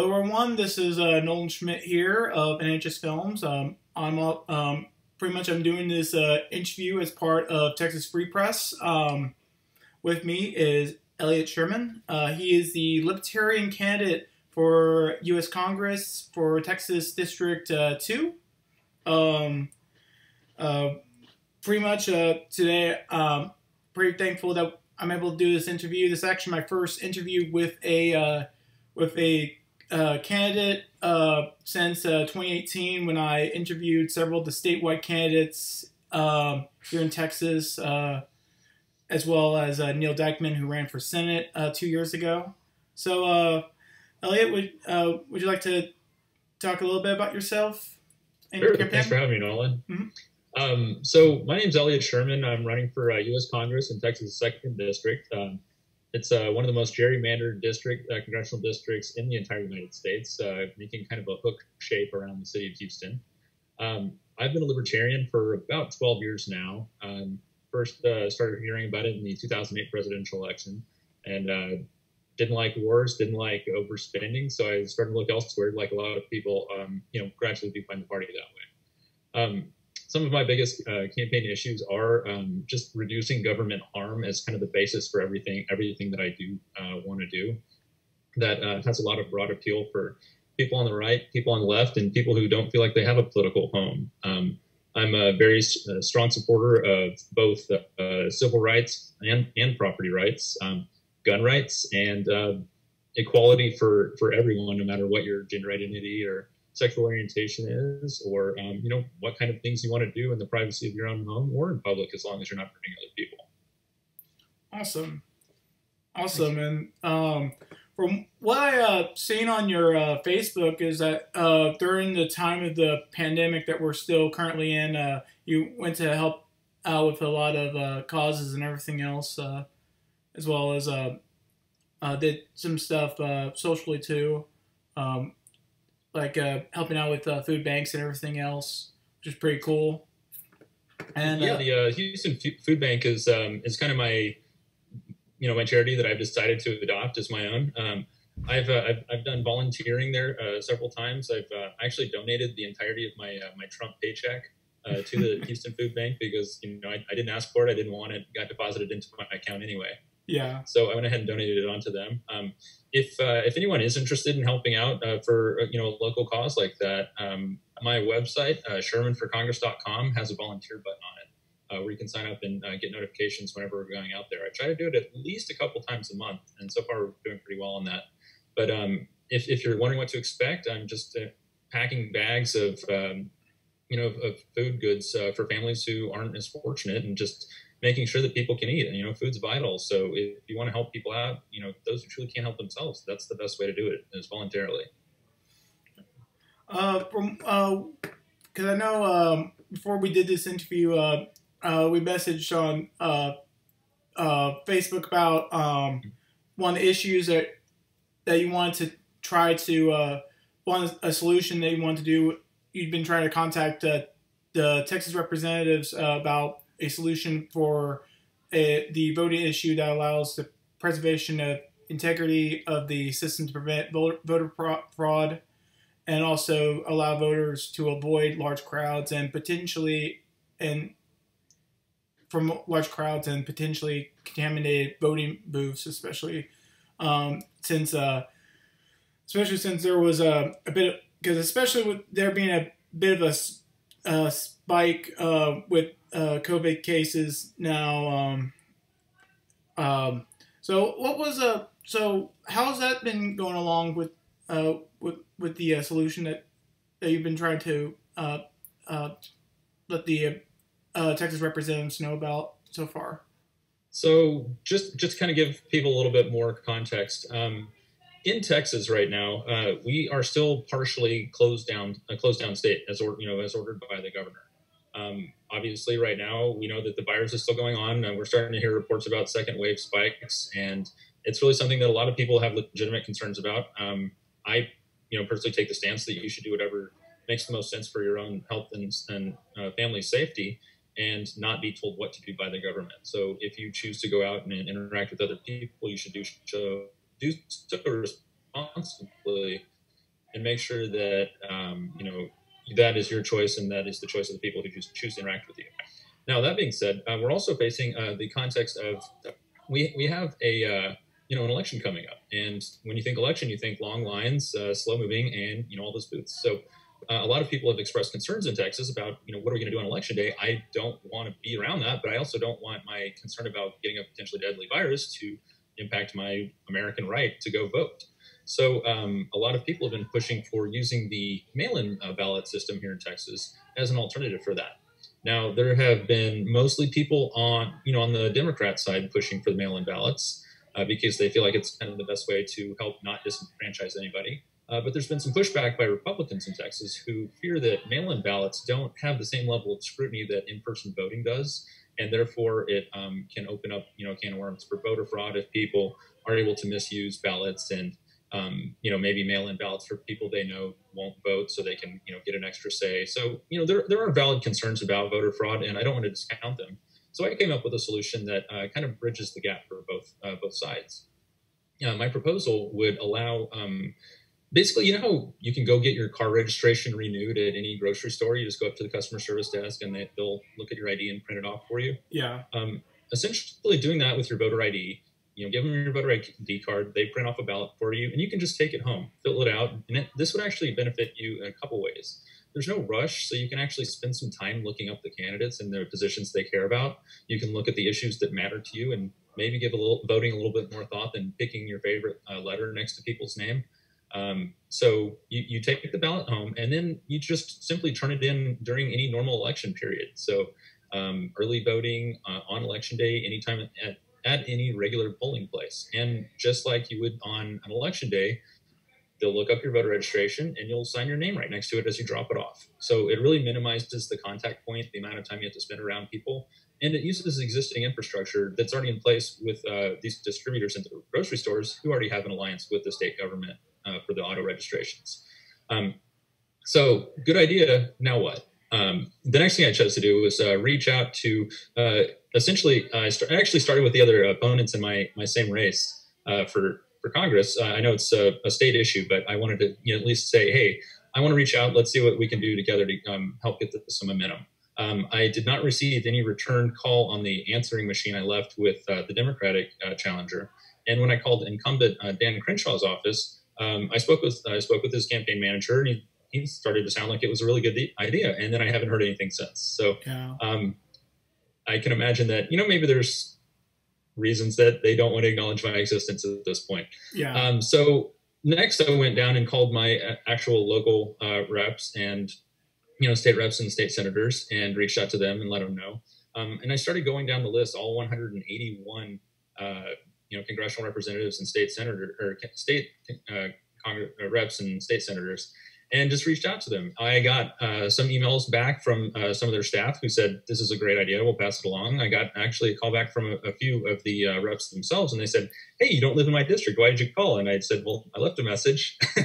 Hello, everyone. This is uh, Nolan Schmidt here of NHS Films. Um, I'm um, pretty much I'm doing this uh, interview as part of Texas Free Press. Um, with me is Elliott Scheirman. Uh, he is the Libertarian candidate for U.S. Congress for Texas District uh, Two. Um, uh, pretty much uh, today, um, pretty thankful that I'm able to do this interview. This is actually my first interview with a with a uh, candidate uh, since uh, 2018 when I interviewed several of the statewide candidates um, here in Texas, uh, as well as uh, Neal Dikeman, who ran for Senate uh, two years ago. So, Elliott, would would you like to talk a little bit about yourself? And sure. Your Thanks for having me, Nolan. Mm-hmm. Um, so, my name is Elliott Scheirman. I'm running for U.S. Congress in Texas' second district. Um, it's uh, one of the most gerrymandered district uh, congressional districts in the entire United States, uh, making kind of a hook shape around the city of Houston. Um, I've been a libertarian for about 12 years now. Um, first uh, started hearing about it in the 2008 presidential election, and uh, didn't like wars, didn't like overspending, so I started to look elsewhere, like a lot of people, um, you know, gradually do find the party that way. Um, some of my biggest uh, campaign issues are um, just reducing government harm as kind of the basis for everything everything that I do uh, want to do. That uh, has a lot of broad appeal for people on the right, people on the left, and people who don't feel like they have a political home. Um, I'm a very uh, strong supporter of both uh, civil rights and, and property rights, um, gun rights, and uh, equality for, for everyone, no matter what your gender identity or sexual orientation is, or um, you know what kind of things you want to do in the privacy of your own home or in public, as long as you're not hurting other people. Awesome, awesome, and um, from what I uh, seen on your uh, Facebook is that uh, during the time of the pandemic that we're still currently in, uh, you went to help out with a lot of uh, causes and everything else, uh, as well as did some stuff socially too. Um, like uh, helping out with uh, food banks and everything else, which is pretty cool. And yeah, uh, the uh, Houston Food Bank is um, is kind of my you know my charity that I've decided to adopt as my own. Um, I've, uh, I've, I've done volunteering there uh, several times. I've actually donated the entirety of my my Trump paycheck to the Houston Food Bank because you know I, I didn't ask for it, I didn't want it, got deposited into my account anyway. Yeah. So I went ahead and donated it onto them. Um, if uh, if anyone is interested in helping out uh, for uh, you know a local cause like that, um, my website uh, ScheirmanForCongress.com has a volunteer button on it uh, where you can sign up and uh, get notifications whenever we're going out there. I try to do it at least a couple times a month, and so far we're doing pretty well on that. But um, if if you're wondering what to expect, I'm just packing bags of um, you know of, of food goods for families who aren't as fortunate, and just making sure that people can eat. And, you know, food's vital. So if you want to help people out, you know, those who truly can't help themselves, that's the best way to do it is voluntarily. Uh, from, uh, because I know um, before we did this interview, uh, uh, we messaged on uh, uh, Facebook about um, one of the issues that that you wanted to try to uh, one a solution that you wanted to do. You'd been trying to contact uh, the Texas representatives uh, about a solution for a, the voting issue that allows the preservation of integrity of the system to prevent voter fraud and also allow voters to avoid large crowds and potentially and from large crowds and potentially contaminated voting booths, especially um, since uh, especially since there was a, a bit because especially with there being a bit of a, a spike uh, with uh, COVID cases now. Um, um, so what was uh so how's that been going along with uh with with the uh, solution that that you've been trying to uh uh let the uh, Texas representatives know about so far? So just just kind of give people a little bit more context. Um, in Texas right now, uh, we are still partially closed down, a closed down state as or, you know as ordered by the governor. Um, obviously, right now, we know that the virus is still going on, and we're starting to hear reports about second wave spikes, and it's really something that a lot of people have legitimate concerns about. Um, I, you know, personally take the stance that you should do whatever makes the most sense for your own health and, and uh, family safety, and not be told what to do by the government. So, if you choose to go out and interact with other people, you should do so do so responsibly and make sure that um, you know that is your choice and that is the choice of the people who choose, choose to interact with you. Now, that being said, uh, we're also facing uh, the context of we, we have a uh, you know an election coming up, and when you think election, you think long lines, uh, slow moving, and you know all those booths. So uh, a lot of people have expressed concerns in Texas about you know what are we going to do on election day. I don't want to be around that, but I also don't want my concern about getting a potentially deadly virus to impact my American right to go vote. So um, a lot of people have been pushing for using the mail-in uh, ballot system here in Texas as an alternative for that. Now there have been mostly people on you know on the Democrat side pushing for the mail-in ballots uh, because they feel like it's kind of the best way to help not disenfranchise anybody. Uh, but there's been some pushback by Republicans in Texas who fear that mail-in ballots don't have the same level of scrutiny that in-person voting does, and therefore it um, can open up you know a can of worms for voter fraud if people are able to misuse ballots and um, you know, maybe mail-in ballots for people they know won't vote, so they can, you know, get an extra say. So, you know, there there are valid concerns about voter fraud, and I don't want to discount them. So, I came up with a solution that uh, kind of bridges the gap for both uh, both sides. Uh, my proposal would allow, um, basically, you know, how you can go get your car registration renewed at any grocery store. You just go up to the customer service desk, and they, they'll look at your ID and print it off for you. Yeah. Um, essentially, doing that with your voter ID you know, give them your voter ID card. They print off a ballot for you, and you can just take it home, fill it out, and it, this would actually benefit you in a couple ways. There's no rush, so you can actually spend some time looking up the candidates and their positions they care about. You can look at the issues that matter to you, and maybe give a little voting a little bit more thought than picking your favorite uh, letter next to people's name. Um, so you, you take the ballot home, and then you just simply turn it in during any normal election period. So um, early voting uh, on election day, anytime at at any regular polling place. And just like you would on an election day, they'll look up your voter registration and you'll sign your name right next to it as you drop it off. So it really minimizes the contact point, the amount of time you have to spend around people. And it uses existing infrastructure that's already in place with uh, these distributors into the grocery stores who already have an alliance with the state government uh, for the auto registrations. Um, so good idea. Now what? Um, the next thing I chose to do was uh, reach out to uh, essentially, I, I, actually started with the other opponents in my my same race uh, for for Congress. Uh, I know it's a, a, state issue, but I wanted to you know, at least say, hey, I want to reach out. Let's see what we can do together to um, help get some momentum. Um, I did not receive any return call on the answering machine I left with uh, the Democratic uh, challenger. And when I called incumbent Dan Crenshaw's office, um, I spoke with I spoke with his campaign manager, and he he started to sound like it was a really good idea. And then I haven't heard anything since. So yeah. um, I can imagine that, you know, maybe there's reasons that they don't want to acknowledge my existence at this point. Yeah. Um, so next I went down and called my uh, actual local uh, reps and, you know, state reps and state senators and reached out to them and let them know. Um, and I started going down the list, all 181, uh, you know, congressional representatives and state senator or state uh, Congress, uh, reps and state senators and just reached out to them. I got uh, some emails back from uh, some of their staff who said, This is a great idea. We'll pass it along. I got actually a call back from a, a few of the uh, reps themselves, and they said, Hey, you don't live in my district. Why did you call? And I said, Well, I left a message.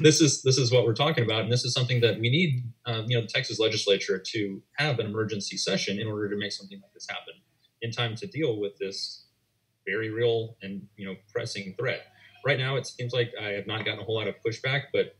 this is this is what we're talking about, and this is something that we need, um, you know, the Texas legislature to have an emergency session in order to make something like this happen in time to deal with this very real and you know pressing threat. Right now, it seems like I have not gotten a whole lot of pushback, but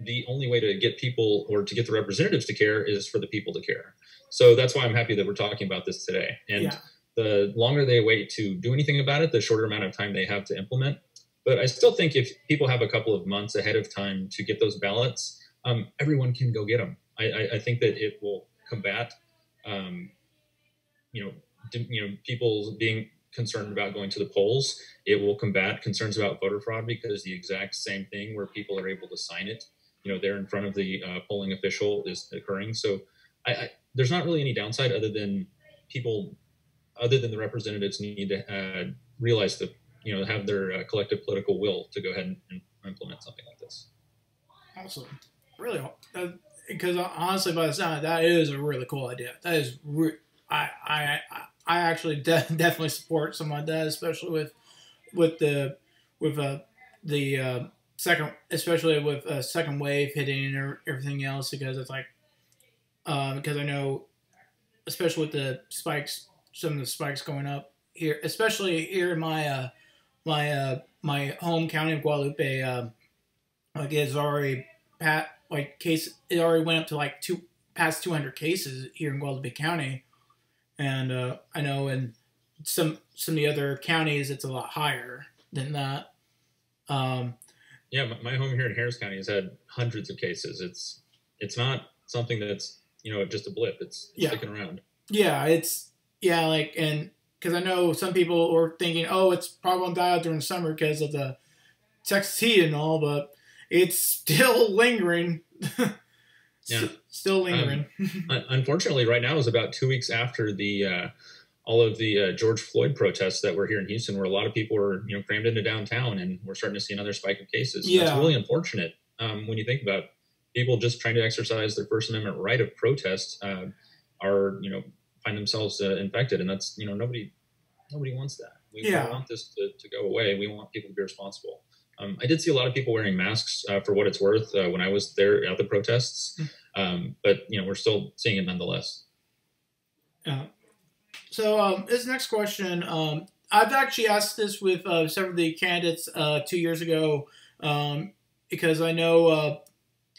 the only way to get people or to get the representatives to care is for the people to care. So that's why I'm happy that we're talking about this today. And yeah. the longer they wait to do anything about it, the shorter amount of time they have to implement. But I still think if people have a couple of months ahead of time to get those ballots, um, everyone can go get them. I, I, I, think that it will combat, um, you know, you know, people being concerned about going to the polls. It will combat concerns about voter fraud because the exact same thing where people are able to sign it you know there in front of the uh, polling official is occurring. So I, I, there's not really any downside other than people, other than the representatives need to uh, realize that you know have their uh, collective political will to go ahead and, and, implement something like this. Awesome, really, because uh, honestly, by the sound, that is a really cool idea. That is, re- I I I actually de- definitely support something like that, especially with with the with uh, the uh, second, especially with a second wave hitting and everything else, because it's like, um, because I know, especially with the spikes, some of the spikes going up here, especially here in my uh, my uh, my home county of Guadalupe, uh, like it's already pat like case it already went up to like two past 200 cases here in Guadalupe County, and uh, I know in some some of the other counties it's a lot higher than that. Um, yeah, my home here in Harris County has had hundreds of cases. It's it's not something that's you know just a blip. It's, it's Yeah. sticking around. yeah, it's yeah, like and because I know some people were thinking, oh, it's probably gonna die out during summer because of the Texas heat and all, but it's still lingering. Yeah. S- still lingering. Un- Unfortunately, right now is about two weeks after the uh, all of the uh, George Floyd protests that were here in Houston, where a lot of people were you know crammed into downtown, and we're starting to see another spike of cases. Yeah. That's really unfortunate um, when you think about people just trying to exercise their First Amendment right of protest uh, are you know find themselves uh, infected, and that's you know nobody nobody wants that. We, we want this to, to go away. We want people to be responsible. Um, I did see a lot of people wearing masks uh, for what it's worth uh, when I was there at the protests, um, but you know we're still seeing it nonetheless. Yeah. So um, this next question, um, I've actually asked this with uh, several of the candidates uh, two years ago um, because I know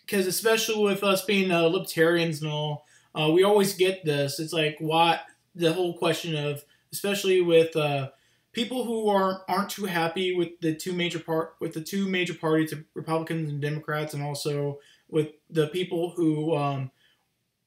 because especially with us being uh, libertarians and all, uh, we always get this. It's like what the whole question of especially with uh, people who are aren't too happy with the two major part with the two major parties, Republicans and Democrats, and also with the people who um,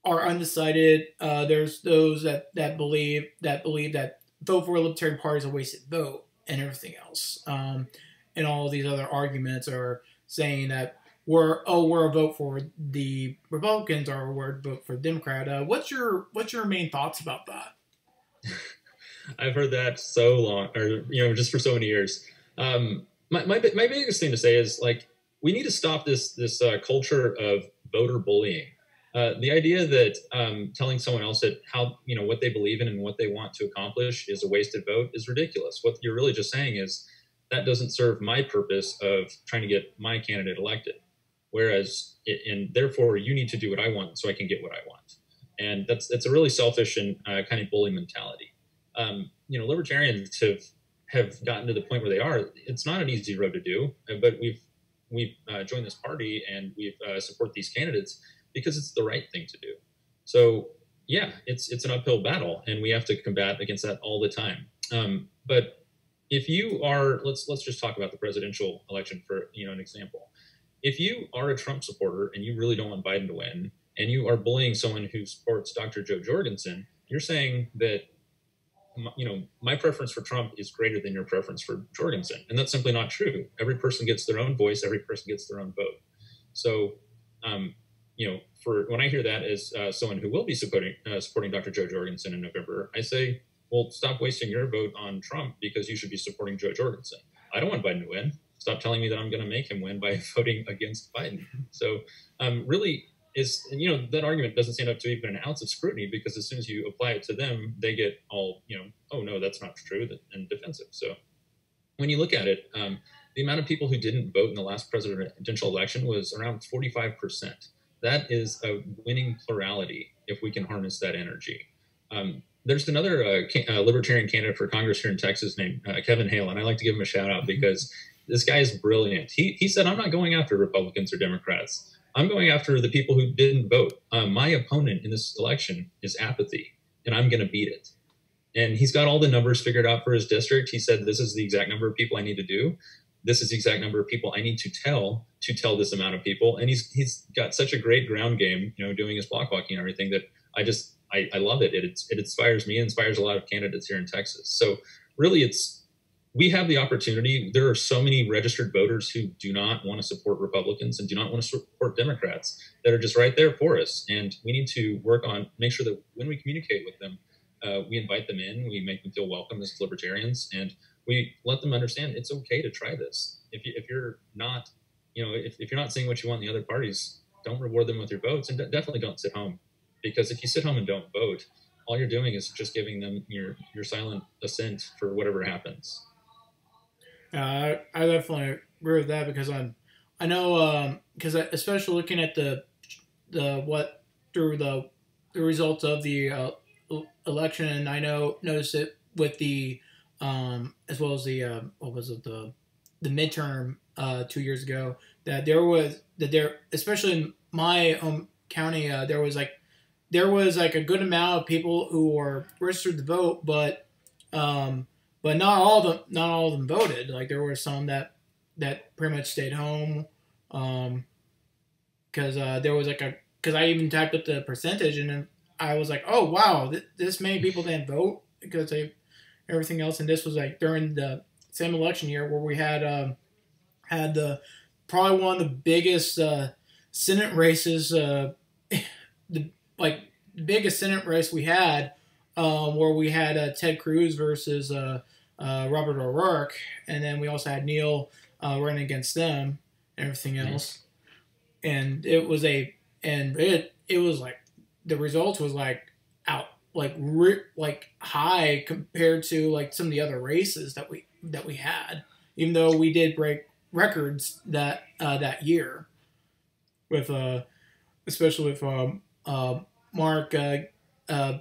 are undecided. Uh, there's those that, that believe that believe that vote for a libertarian party is a wasted vote and everything else. Um, and all these other arguments are saying that we're oh we're a vote for the Republicans or we're a vote for the Democrat. Uh, what's your what's your main thoughts about that? I've heard that so long, or you know, just for so many years. Um, my, my my biggest thing to say is like we need to stop this this uh, culture of voter bullying. Uh, the idea that um, telling someone else that how you know what they believe in and what they want to accomplish is a wasted vote is ridiculous. What you're really just saying is that doesn't serve my purpose of trying to get my candidate elected. Whereas, it, and therefore, you need to do what I want so I can get what I want. And that's that's a really selfish and uh, kind of bully mentality. Um, you know, libertarians have have gotten to the point where they are. It's not an easy road to do, uh, but we've we've uh, joined this party and we've uh, support these candidates because it's the right thing to do. So yeah, it's it's an uphill battle, and we have to combat against that all the time. Um, but if you are, let's let's just talk about the presidential election for you know an example. If you are a Trump supporter and you really don't want Biden to win, and you are bullying someone who supports Dr. Jo Jorgensen, you're saying that you know my preference for Trump is greater than your preference for Jorgensen, and that's simply not true. Every person gets their own voice. Every person gets their own vote. So, um, you know, for when I hear that as uh, someone who will be supporting uh, supporting Dr. Jo Jorgensen in November, I say, well, stop wasting your vote on Trump because you should be supporting Jo Jorgensen. I don't want Biden to win. Stop telling me that I'm going to make him win by voting against Biden. So, um, really, is you know that argument doesn't stand up to even an ounce of scrutiny because as soon as you apply it to them, they get all you know, oh no, that's not true, and defensive. So, when you look at it, um, the amount of people who didn't vote in the last presidential election was around 45 percent that is a winning plurality if we can harness that energy. Um, there's another uh, ca- uh, libertarian candidate for Congress here in Texas named uh, Kevin Hale, and I like to give him a shout out because this guy is brilliant. He, he said, I'm not going after Republicans or Democrats. I'm going after the people who didn't vote. Um, my opponent in this election is apathy, and I'm going to beat it. And he's got all the numbers figured out for his district. He said, This is the exact number of people I need to do this is the exact number of people I need to tell to tell this amount of people. And he's he's got such a great ground game, you know, doing his block walking and everything that I just I, I love it. It it inspires me, inspires a lot of candidates here in Texas. So really, it's we have the opportunity. There are so many registered voters who do not want to support Republicans and do not want to support Democrats that are just right there for us. And we need to work on make sure that when we communicate with them, uh, we invite them in, we make them feel welcome as libertarians, and we let them understand it's okay to try this. If, you, if you're not, you know, if, if you're not seeing what you want in the other parties, don't reward them with your votes, and de- definitely don't sit home, because if you sit home and don't vote, all you're doing is just giving them your your silent assent for whatever happens. Uh, I, definitely agree with that because I'm, I know because I especially looking at the the what through the the results of the uh, election, I know noticed it with the um, as well as the uh, what was it the the midterm uh, two years ago that there was that there, especially in my home county, uh, there was like there was like a good amount of people who were registered to vote, but um, but not all of them not all of them voted. Like there were some that that pretty much stayed home, um, because uh, there was like a because I even typed up the percentage and I was like, oh wow, th- this many people didn't vote because they everything else, and this was like during the same election year where we had um, had the probably one of the biggest uh, Senate races, uh, the like biggest Senate race we had, um, where we had uh, Ted Cruz versus uh, uh, Robert O'Rourke, and then we also had Neal uh, running against them and everything else, and it was a and it it was like the results was like out like re- like high compared to like some of the other races that we that we had even though we did break records that uh, that year with uh especially with um, uh, Mark uh, uh,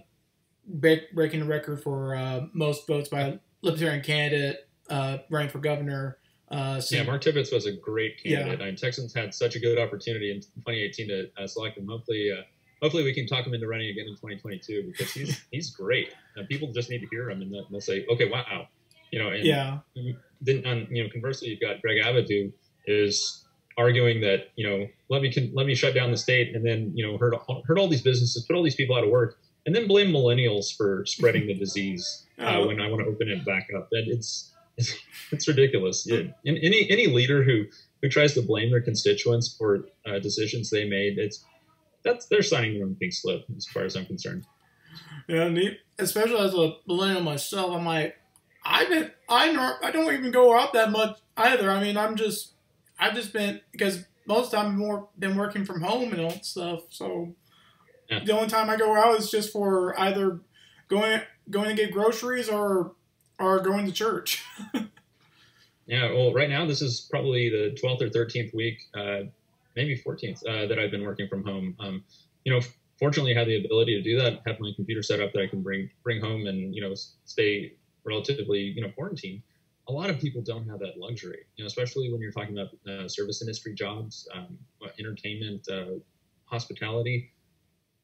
break, breaking the record for uh, most votes by a libertarian candidate uh, running for governor. Uh, so, yeah, Mark Tippetts was a great candidate. Yeah. I mean, Texans had such a good opportunity in 2018 to uh, select him. Hopefully, uh, hopefully we can talk him into running again in 2022 because he's he's great. And people just need to hear him and they'll say, okay, wow, you know. And yeah. Then, on, you know, conversely, you've got Greg Abbott who is arguing that you know let me can, let me shut down the state and then you know hurt hurt all these businesses, put all these people out of work, and then blame millennials for spreading the disease uh, oh. when I want to open it back up. That it's it's, it's ridiculous. It, any any leader who who tries to blame their constituents for uh, decisions they made, it's that's they're signing their own pink slip, as far as I'm concerned. Yeah, especially as a millennial myself, I'm like, I've been, I I don't even go out that much either. I mean, I'm just, I've just been because most I'm more been working from home and all that stuff. So yeah. the only time I go out is just for either going going to get groceries or or going to church. yeah, well, right now this is probably the 12th or 13th week, uh, maybe 14th uh, that I've been working from home. Um, you know, fortunately, I have the ability to do that. Have my computer set up that I can bring bring home and you know stay relatively you know quarantined. A lot of people don't have that luxury, you know, especially when you're talking about uh, service industry jobs, um, entertainment, uh, hospitality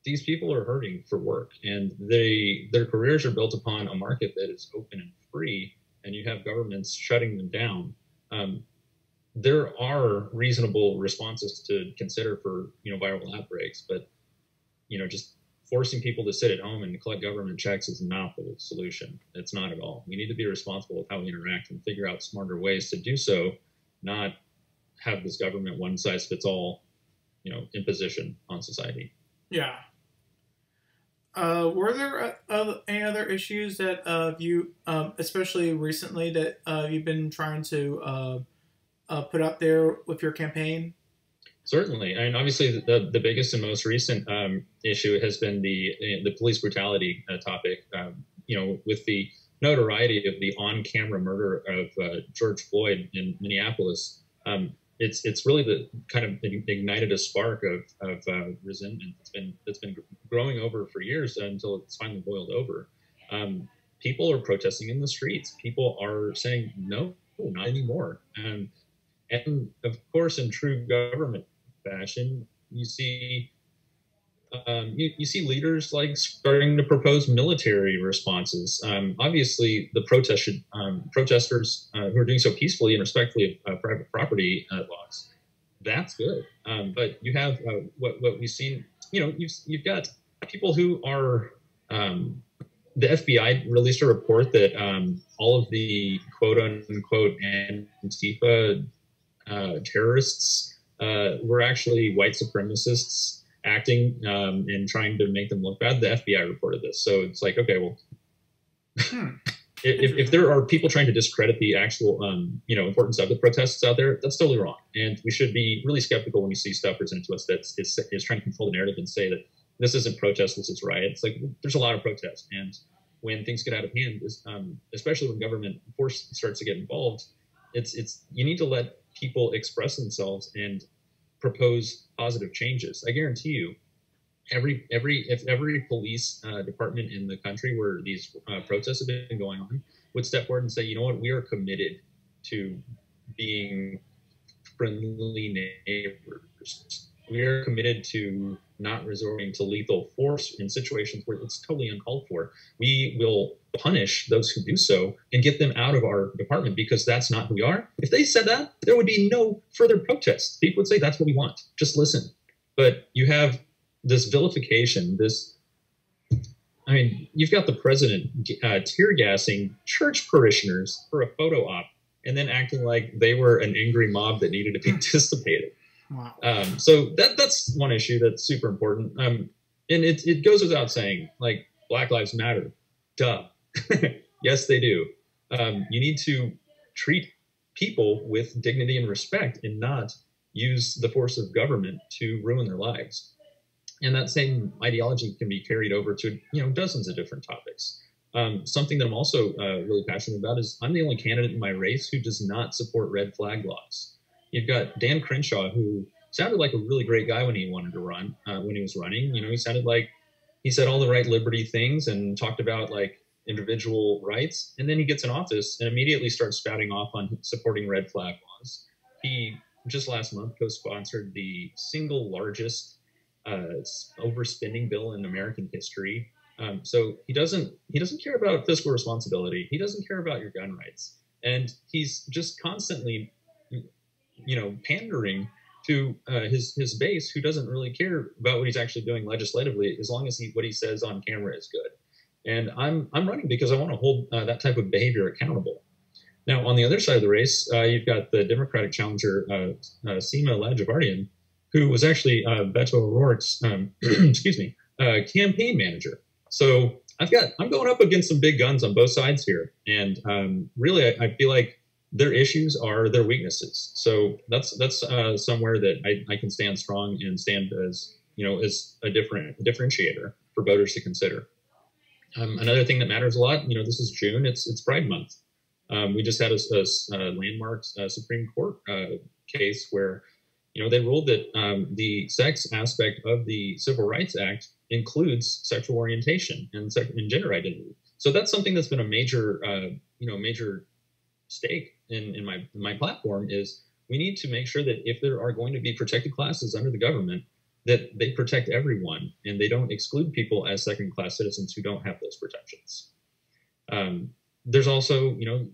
these people are hurting for work and they their careers are built upon a market that is open and free and you have governments shutting them down um, there are reasonable responses to consider for you know viral outbreaks but you know just forcing people to sit at home and collect government checks is not the solution. It's not at all. We need to be responsible with how we interact and figure out smarter ways to do so not have this government one size fits all you know imposition on society. Yeah. Uh, were there uh, any other issues that uh, you, um, especially recently, that uh, you've been trying to uh, uh, put out there with your campaign? Certainly, and obviously the, the biggest and most recent um, issue has been the the police brutality topic. Um, you know, with the notoriety of the on-camera murder of George Floyd in Minneapolis, um, it's it's really the kind of ignited a spark of, of uh, resentment that's been that's been growing over for years until it's finally boiled over. Um, people are protesting in the streets. People are saying no, not anymore. Um, and of course, in true government fashion, you see um, you, you, see leaders like starting to propose military responses. Um, obviously, the protest should, um, protesters uh, who are doing so peacefully and respectfully of uh, private property uh, laws. That's good, um, but you have uh, what what we've seen. You know, you've you've got people who are. Um, the FBI released a report that um, all of the quote unquote Antifa uh, terrorists uh, were actually white supremacists acting um, and trying to make them look bad. The FBI reported this, so it's like, okay, well, hmm. if, if there are people trying to discredit the actual, um, you know, importance of the protests out there, that's totally wrong, and we should be really skeptical when we see stuff presented to us that is, is trying to control the narrative and say that this isn't protest, this is riot. It's like there's a lot of protest, and when things get out of hand, um, especially when government force starts to get involved, it's it's you need to let people express themselves and propose positive changes. I guarantee you, every every if every police uh, department in the country where these uh, protests have been going on would step forward and say, you know what, we are committed to being friendly neighbors. We are committed to not resorting to lethal force in situations where it's totally uncalled for. We will punish those who do so and get them out of our department because that's not who we are. If they said that, there would be no further protests. People would say, that's what we want. Just listen. But you have this vilification, this I mean, you've got the president uh, tear gassing church parishioners for a photo op and then acting like they were an angry mob that needed to be dissipated. Um, so that that's one issue that's super important. Um, and it, it goes without saying, like Black Lives Matter, duh. yes, they do. Um, you need to treat people with dignity and respect and not use the force of government to ruin their lives. And that same ideology can be carried over to you know dozens of different topics. Um, something that I'm also uh, really passionate about is I'm the only candidate in my race who does not support red flag laws. You've got Dan Crenshaw, who sounded like a really great guy when he wanted to run, uh, when he was running. You know, he sounded like he said all the right liberty things and talked about like individual rights. And then he gets in office and immediately starts spouting off on supporting red flag laws. He just last month co-sponsored the single largest uh, overspending bill in American history um, so he doesn't he doesn't care about fiscal responsibility. He doesn't care about your gun rights, and he's just constantly, you know, pandering to uh, his his base who doesn't really care about what he's actually doing legislatively, as long as he what he says on camera is good. And I'm I'm running because I want to hold uh, that type of behavior accountable. Now, on the other side of the race, uh, you've got the Democratic challenger uh, uh, Sima Ladjevardian, who was actually uh, Beto O'Rourke's um, excuse me campaign manager. So I've got I'm going up against some big guns on both sides here, and um, really I, I, feel like their issues are their weaknesses. So that's that's uh, somewhere that I, I can stand strong and stand as you know as a different differentiator for voters to consider. Um, another thing that matters a lot, you know, this is June. It's it's Pride Month. Um, we just had a, a, a landmark uh, Supreme Court uh, case where, you know, they ruled that um, the sex aspect of the Civil Rights Act includes sexual orientation and, and gender identity. So that's something that's been a major, uh, you know, major stake in, in my my platform is we need to make sure that if there are going to be protected classes under the government, that they protect everyone and they don't exclude people as second class citizens who don't have those protections. Um, there's also, you know,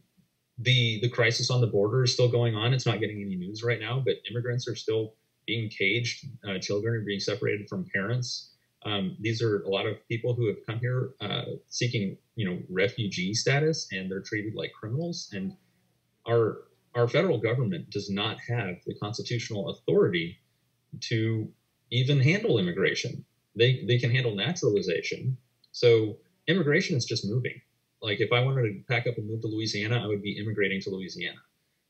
the the crisis on the border is still going on. It's not getting any news right now, but immigrants are still being caged. Uh, children are being separated from parents. Um, these are a lot of people who have come here uh, seeking, you know, refugee status, and they're treated like criminals. And our our federal government does not have the constitutional authority to even handle immigration. They they can handle naturalization. So immigration is just moving. Like if I wanted to pack up and move to Louisiana, I would be immigrating to Louisiana.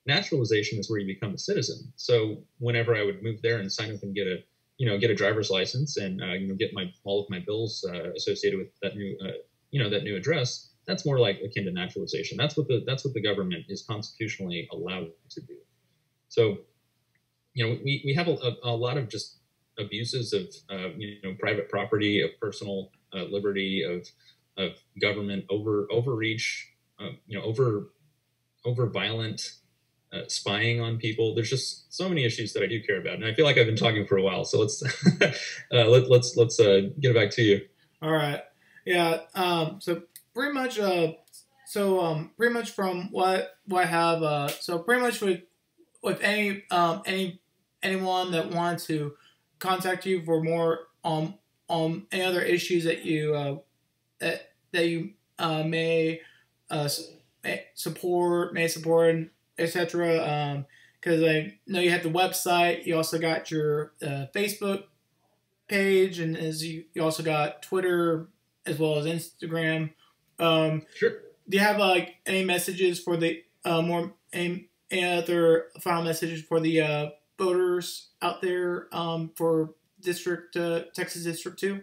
Naturalization is where you become a citizen. So whenever I would move there and sign up and get a you know, get a driver's license and uh, you know get my all of my bills uh, associated with that new uh, you know that new address. That's more like akin to naturalization. That's what the that's what the government is constitutionally allowed to do. So, you know, we, we have a, a, lot of just abuses of uh, you know private property, of personal uh, liberty, of of government over overreach, uh, you know, over over violent uh, spying on people. There's just so many issues that I do care about, and I feel like I've been talking for a while. So let's uh, let, let's let's uh, get it back to you. All right. Yeah. Um, so pretty much. Uh, so um, pretty much from what what I have. Uh, so pretty much with with any um, any anyone that wants to contact you for more um um any other issues that you uh, that that you uh, may uh, support may support etc. Because um, I know you have the website. You also got your uh, Facebook page, and as you, you also got Twitter as well as Instagram. Um, sure. Do you have like any messages for the uh, more any, any other final messages for the uh, voters out there um, for district uh, Texas District Two?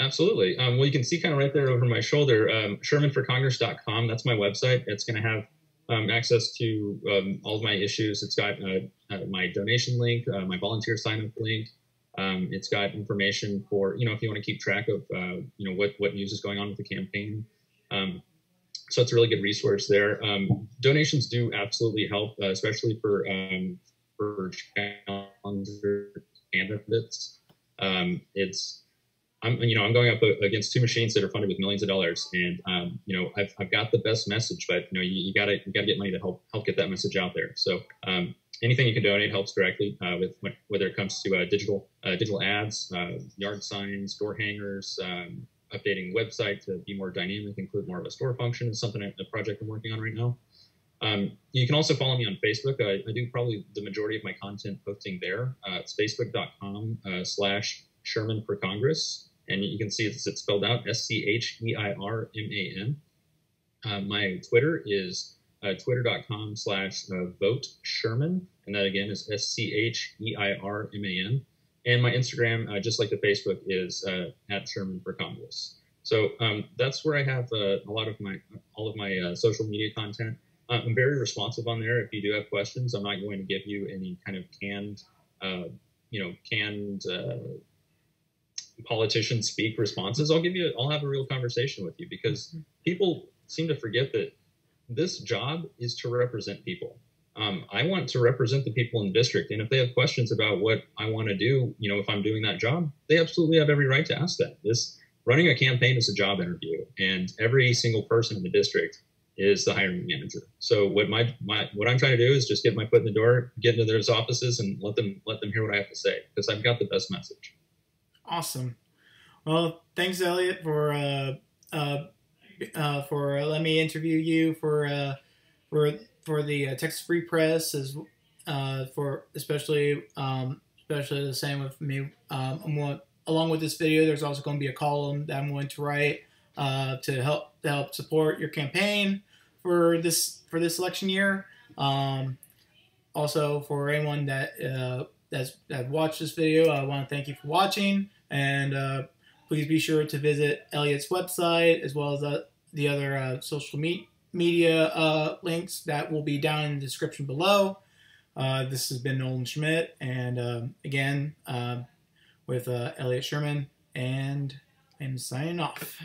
Absolutely. Um, well, you can see kind of right there over my shoulder, um, ScheirmanForCongress.com. That's my website. It's going to have um, access to um, all of my issues. It's got uh, uh, my donation link, uh, my volunteer sign up link. Um, it's got information for you know if you want to keep track of uh, you know what what news is going on with the campaign. Um, so it's a really good resource there. Um, donations do absolutely help, uh, especially for um, for challenger candidates. It's I'm you know I'm going up against two machines that are funded with millions of dollars, and um, you know I've, I've got the best message, but you know you, you gotta you gotta get money to help help get that message out there. So um, anything you can donate helps directly uh, with whether it comes to uh, digital uh, digital ads, uh, yard signs, door hangers, um, updating website to be more dynamic, include more of a store function is something a project I'm working on right now. Um, you can also follow me on Facebook. I, I, do probably the majority of my content posting there. Uh, it's facebook.com uh, slash Scheirman for Congress. And you can see it's, it's spelled out S C H E I R M A N. Uh, my Twitter is uh, twitter.com slash uh, vote Scheirman. And that again is S C H E I R M A N. And my Instagram, uh, just like the Facebook, is uh, at Scheirman for Congress. So um, that's where I have a lot of my all of my social media content. I'm very responsive on there. If you do have questions, I'm not going to give you any kind of canned, you know, canned politician speak responses. I'll give you. I'll have a real conversation with you because people seem to forget that this job is to represent people um, I want to represent the people in the district. And if they have questions about what I want to do, you know, if I'm doing that job, they absolutely have every right to ask that. This running a campaign is a job interview, and every single person in the district is the hiring manager. So what my, my what I'm trying to do is just get my foot in the door, get into those offices, and let them let them hear what I have to say because I've got the best message. Awesome. Well, thanks, Elliott, for uh, uh, uh, for letting me interview you for uh, for for the uh, Texas Free Press as uh, for especially um, especially the same with me. Um, I'm going, along with this video, there's also going to be a column that I'm going to write uh, to help to help support your campaign for this for this election year. Um, also, for anyone that uh, that's that watched this video, I want to thank you for watching, and uh, please be sure to visit Elliott's website as well as uh, the other uh, social media media uh, links that will be down in the description below. Uh, this has been Nolan Schmidt, and um, again, uh, with Elliott Scheirman, and I'm signing off.